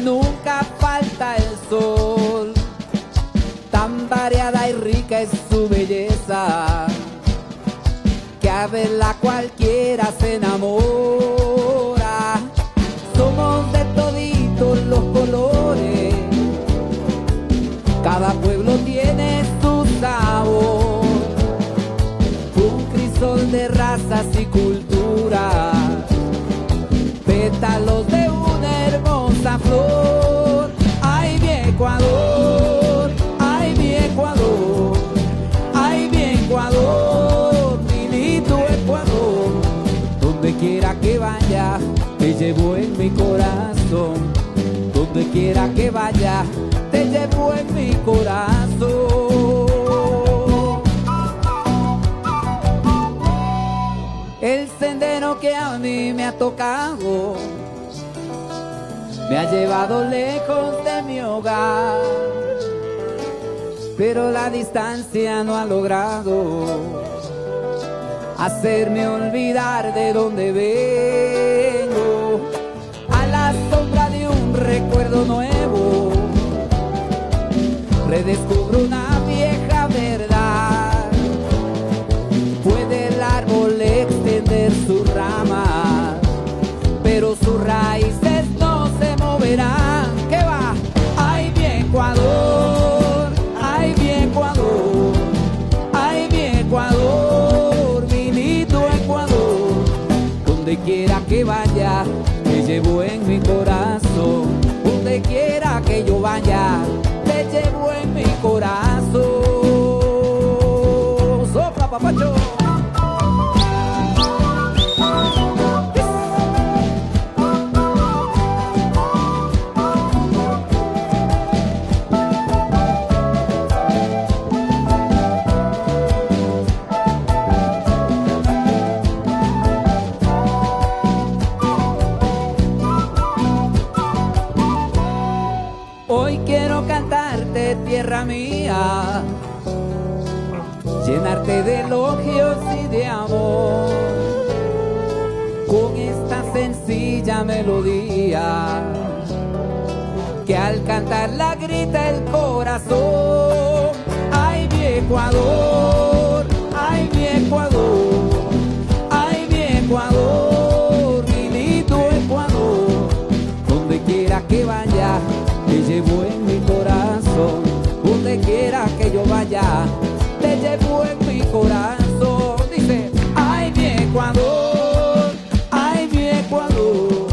nunca falta el sol. Tan variada y rica es su belleza, que a verla cualquiera se enamora. Somos de toditos los colores, cada pueblo tiene su sabor. Un crisol de razas y culturas, pétalos llevo en mi corazón. Donde quiera que vaya, te llevo en mi corazón. El sendero que a mí me ha tocado me ha llevado lejos de mi hogar, pero la distancia no ha logrado hacerme olvidar de dónde vengo. Redescubro una vieja verdad. Puede el árbol extender sus ramas, pero sus raíces no se moverán. ¿Qué va? Ay, mi Ecuador, ay, mi Ecuador, ay, mi Ecuador, mi Ecuador. Donde quiera que vaya, te llevo en mi corazón. Donde quiera que yo vaya, llevo en mi corazón. Tierra mía, llenarte de elogios y de amor, con esta sencilla melodía, que al cantarla grita el corazón. Ay, mi Ecuador, yo vaya, te llevo en mi corazón. Dice, ay mi Ecuador, ay mi Ecuador,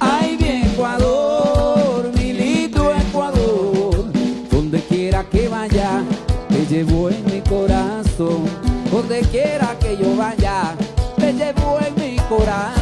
ay mi Ecuador, mi lindo Ecuador, donde quiera que vaya, te llevo en mi corazón, donde quiera que yo vaya, te llevo en mi corazón.